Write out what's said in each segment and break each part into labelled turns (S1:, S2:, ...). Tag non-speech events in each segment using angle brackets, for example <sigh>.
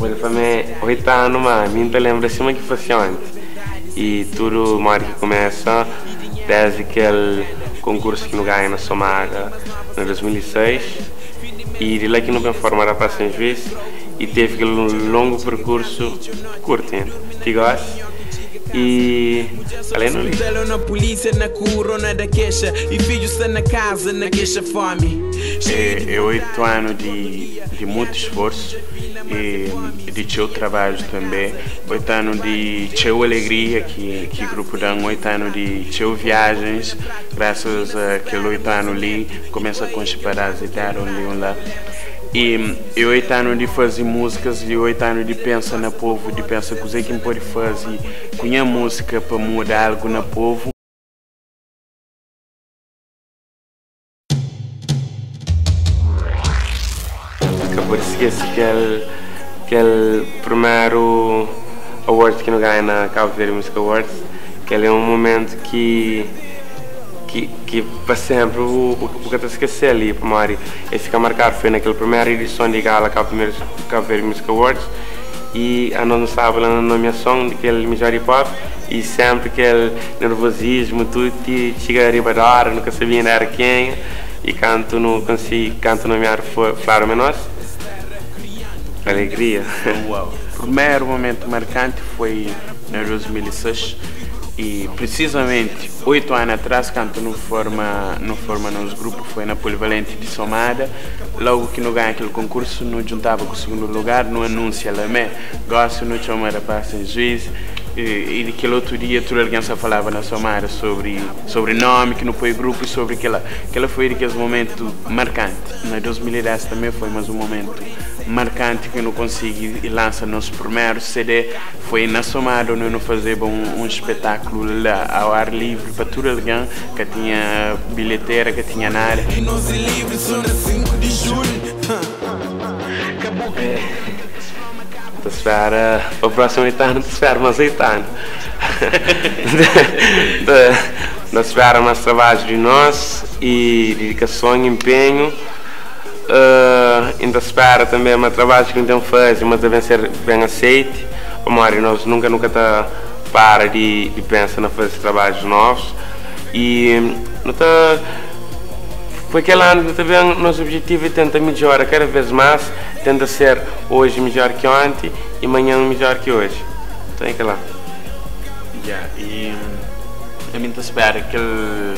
S1: Well, para mim, oito anos, mas me lembra que fosse antes. E tudo mais que começa desde aquele concurso que não ganha na Somaga em 2006 e de lá que não forma para São Juiz e teve aquele longo percurso curto, que gosta e além do livro. na polícia na corona da queixa e na casa na queixa fome. É, é oito anos de, de muito esforço e de seu trabalho também. Oito anos de seu alegria que que grupo dá oito anos de seu viagens. Graças a aquele oito anos ali começa a conspirar e dar um lá. E, e oito anos de fazer músicas e oito anos de pensar no povo, de pensar que que pode fazer, cunha música para mudar algo no povo. Acabou de esquecer aquele, aquele primeiro award que não ganha na Cabo Verde Music Awards, que ele é um momento que que, que para sempre o, o, que eu esqueci ali, para Mari, e fica marcado foi naquela primeira edição de gala Cabo Verde Music Awards e a nós não estava na nomeação daquele melhor hip hop e sempre aquele nervosismo, tudo chega arriba da hora, nunca sabia ainda era quem e canto não consegui, canto nomear Flávio Menos. Alegria. O primeiro momento marcante foi em 2006 e precisamente oito anos atrás, quando não forma, não forma nos grupos, foi na Polivalente de Somada. Logo que não ganha aquele concurso, não juntava com o segundo lugar, não anuncia mas gosto, não chamava para ser juiz. E, e aquele outro dia, toda alguém só falava na Somada sobre, sobre nome, que não foi grupo, e sobre aquela, aquela foi aquele momento marcante. Na 2010 também foi mais um momento marcante que eu não consegui e lança nosso primeiro CD foi na Somada onde eu fazer um, um espetáculo lá ao ar livre para todo alguém que tinha bilheteira, que tinha nada. Nós livres são 5 de julho. É. O próximo espera mais <laughs> oito anos. Nós espera mais trabalho de nós e dedicação e empenho. Uh, ainda espera também uma trabalho que então faz, mas deve ser bem aceite. O Mário, nós nunca, nunca tá para de, de pensar na fazer trabalhos novos e não tá aquele ano também nosso objetivo é tentar melhorar cada vez mais, tenta ser hoje melhor que ontem e amanhã melhor que hoje. Então é que lá.
S2: Yeah, e a mim espera que ele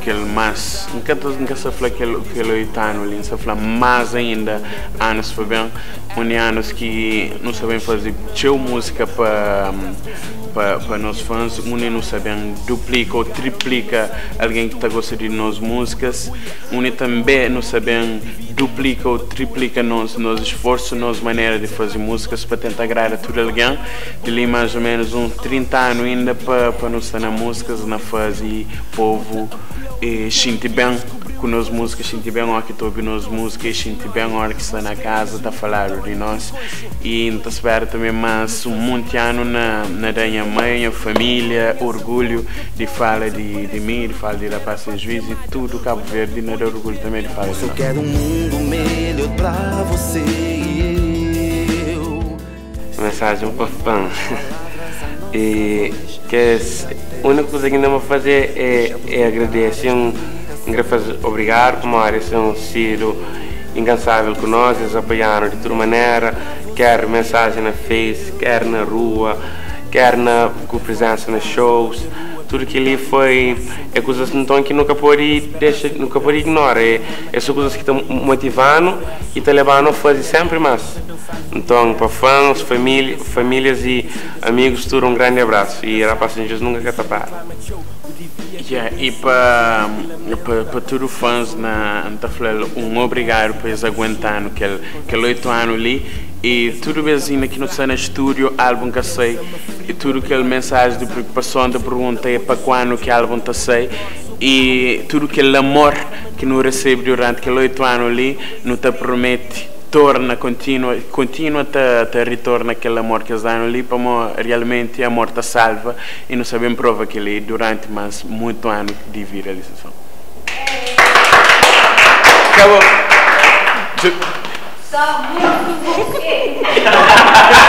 S2: aquele mais nunca nunca se fala aquele aquele oitano ali se fala mais ainda anos foi bem um anos que não sabem fazer teu música para para para nós fãs um não sabem duplica ou triplica alguém que está gostando de nós músicas. Um também não sabem duplica ou triplica nos nos esforços nos maneira de fazer músicas para tentar agradar a todo alguém. De ali mais ou menos uns 30 anos ainda para para nós estar na músicas na fase povo e sinto bem com as músicas, sinto bem aqui estou ouvindo as músicas, sinto bem a hora que está na casa, está falar de nós e então espero também mais um monte de ano na, na minha mãe, a família, orgulho de falar de, de mim, de falar de La Paz e Juiz e tudo Cabo Verde, não orgulho também de falar de
S3: nós. Eu quero um mundo melhor para você e eu.
S1: Mensagem para fã. E que é a única coisa que ainda vou fazer é, é agradecer, um, fazer, obrigado por uma são sido incansável com nós, eles apoiaram de toda maneira, quer mensagem na Face, quer na rua, quer na, com presença nos shows. Tudo que ali foi é coisas então que nunca pode deixar nunca pode ignorar. É, é são coisas que estão motivando e estão levando a fazer sempre mais. Então para fãs família, famílias e amigos tudo um grande abraço. E Jesus nunca quer tapar
S2: Yeah, e para para todos os fãs na um obrigado por eles aguentando aquele aquele oito anos ali. E tudo bezinho aqui no Sana Studio, álbum que sei, e tudo aquele mensagem de preocupação, de pergunta é para quando que álbum está sei, e tudo aquele amor que não recebe durante aquele oito anos ali, não te promete torna, continua, continua a, a ritorna aquele amor que eles dão ali, para realmente a morte salva e não sabemos prova que ele durante mais muito ano de viralização. Acabou. Só muito <laughs>